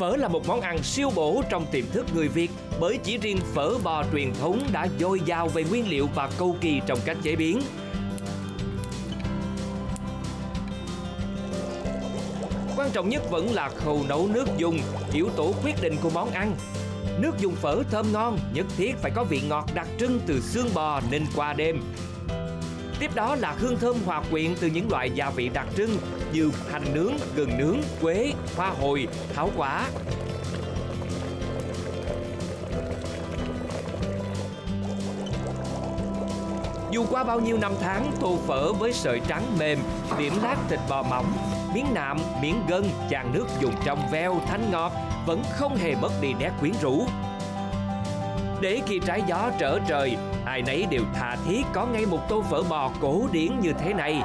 Phở là một món ăn siêu bổ trong tiềm thức người Việt bởi chỉ riêng phở bò truyền thống đã dồi dào về nguyên liệu và cầu kỳ trong cách chế biến. Quan trọng nhất vẫn là khâu nấu nước dùng, yếu tố quyết định của món ăn. Nước dùng phở thơm ngon, nhất thiết phải có vị ngọt đặc trưng từ xương bò ninh qua đêm. Tiếp đó là hương thơm hòa quyện từ những loại gia vị đặc trưng như hành nướng, gừng nướng, quế, hoa hồi, thảo quả. Dù qua bao nhiêu năm tháng, tô phở với sợi trắng mềm, điểm lát thịt bò mỏng, miếng nạm, miếng gân, chan nước dùng trong veo, thanh ngọt vẫn không hề mất đi nét quyến rũ. Để khi trái gió trở trời, ai nấy đều thà thiết có ngay một tô phở bò cổ điển như thế này.